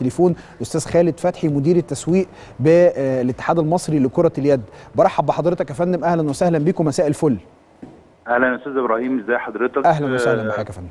التليفون الاستاذ خالد فتحي مدير التسويق بالاتحاد المصري لكرة اليد. برحب بحضرتك يا فندم. أهلا وسهلا بكم. مساء الفل. أهلا يا أستاذ إبراهيم. ازي حضرتك؟ أهلا وسهلا بحضرتك يا فندم.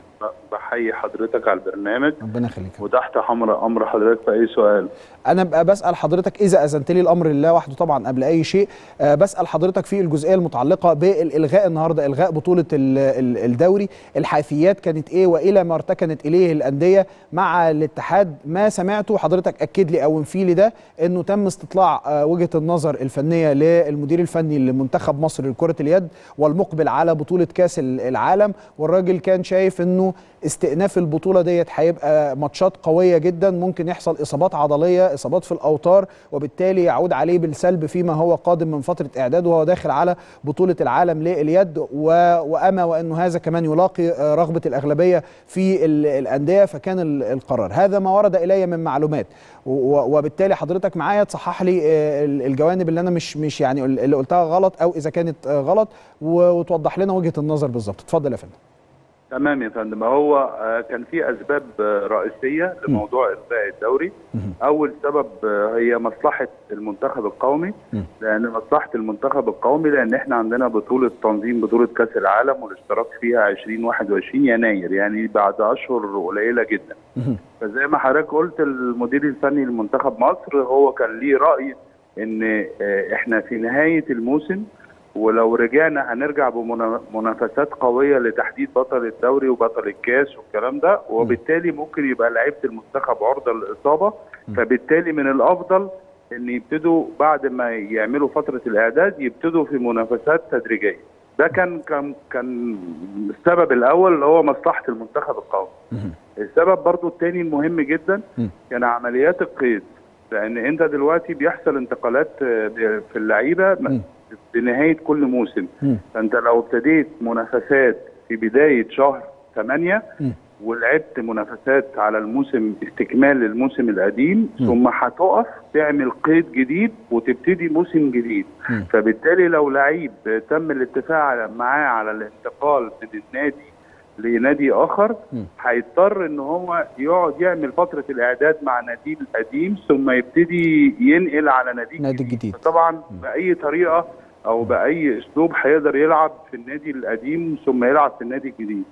بحيي حضرتك على البرنامج. ربنا يخليك وتحت أمر أمر حضرتك في أي سؤال. أنا بقى بسأل حضرتك إذا أذنت لي الأمر لله وحده طبعا قبل أي شيء. أه بسأل حضرتك في الجزئية المتعلقة بالإلغاء النهارده إلغاء بطولة الدوري. الحيثيات كانت إيه وإلى ما ارتكنت إليه الأندية مع الاتحاد؟ ما سمعته حضرتك أكد لي أو انفي لي ده إنه تم استطلاع أه وجهة النظر الفنية للمدير الفني لمنتخب مصر لكرة اليد والمقبل على بطولة كأس العالم. والراجل كان شايف إنه استئناف البطولة ديت هيبقى ماتشات قوية جدا. ممكن يحصل إصابات عضلية إصابات في الأوتار وبالتالي يعود عليه بالسلب فيما هو قادم من فترة اعداد وهو داخل على بطولة العالم لليد وأما وانه هذا كمان يلاقي رغبة الأغلبية في الأندية فكان القرار. هذا ما ورد إلي من معلومات. وبالتالي حضرتك معايا تصحح لي الجوانب اللي أنا مش مش يعني اللي قلتها غلط أو إذا كانت غلط وتوضح لنا وجهة النظر بالظبط. اتفضل يا فندم. تمام يا فندم. هو كان في أسباب رئيسية لموضوع الغاء الدوري. أول سبب هي مصلحة المنتخب القومي. لأن مصلحة المنتخب القومي لأن إحنا عندنا بطولة تنظيم بطولة كأس العالم والاشتراك فيها 2021 يناير يعني بعد أشهر قليلة جدا. فزي ما حضرتك قلت المدير الفني لمنتخب مصر هو كان ليه رأي إن إحنا في نهاية الموسم ولو رجعنا هنرجع بمنافسات قوية لتحديد بطل الدوري وبطل الكاس والكلام ده وبالتالي ممكن يبقى لعيبة المنتخب عرضة للإصابة. فبالتالي من الأفضل إن يبتدوا بعد ما يعملوا فترة الإعداد يبتدوا في منافسات تدريجية. ده كان كان كان السبب الأول اللي هو مصلحة المنتخب القومي. السبب برضو الثاني المهم جدا كان عمليات القيد. لأن أنت دلوقتي بيحصل انتقالات في اللعيبة بنهاية كل موسم م. فأنت لو ابتديت منافسات في بداية شهر 8 ولعبت منافسات على الموسم استكمال للموسم القديم م. ثم هتقف تعمل قيد جديد وتبتدي موسم جديد م. فبالتالي لو لعيب تم الاتفاق معاه على الانتقال من النادي لنادي آخر هيضطر إن هو يقعد يعمل فترة الإعداد مع ناديه القديم ثم يبتدي ينقل على ناديه نادي الجديد. طبعا بأي طريقة أو بأي أسلوب هيقدر يلعب في النادي القديم ثم يلعب في النادي الجديد.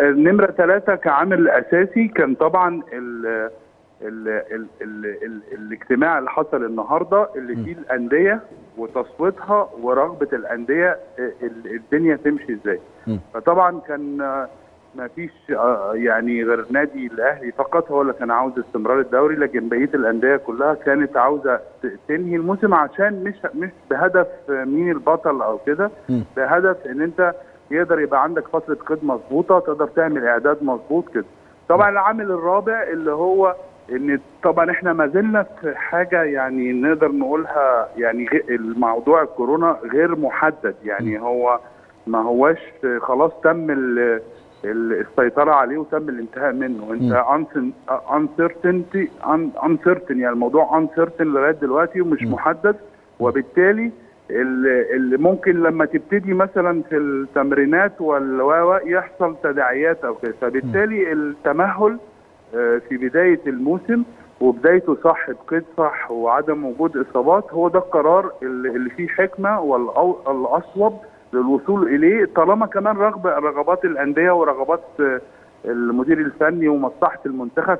النمرة ثلاثة كعامل أساسي كان طبعا ال ال ال ال ال الاجتماع اللي حصل النهارده اللي فيه الأندية وتصويتها ورغبة الأندية الدنيا تمشي إزاي. فطبعا كان ما فيش يعني غير نادي الأهلي فقط هو اللي كان عاوز استمرار الدوري لكن بقية الأندية كلها كانت عاوزة تنهي الموسم عشان مش مش بهدف مين البطل أو كده. بهدف إن أنت يقدر يبقى عندك فترة قيد مظبوطة تقدر تعمل إعداد مظبوط كده. طبعا العامل الرابع اللي هو إن طبعا إحنا ما زلنا في حاجة يعني نقدر نقولها يعني الموضوع الكورونا غير محدد. يعني هو ما هواش خلاص تم السيطرة عليه وتم الانتهاء منه. انت uncertainty uncertain يعني الموضوع uncertain لغاية دلوقتي ومش محدد. وبالتالي اللي ممكن لما تبتدي مثلا في التمرينات وال يحصل تداعيات أو كده. فبالتالي التمهل في بداية الموسم وبدايته صح بقيد صح وعدم وجود إصابات هو ده القرار اللي فيه حكمة والاصوب للوصول إليه طالما كمان رغبه رغبات الأندية ورغبات المدير الفني ومصلحة المنتخب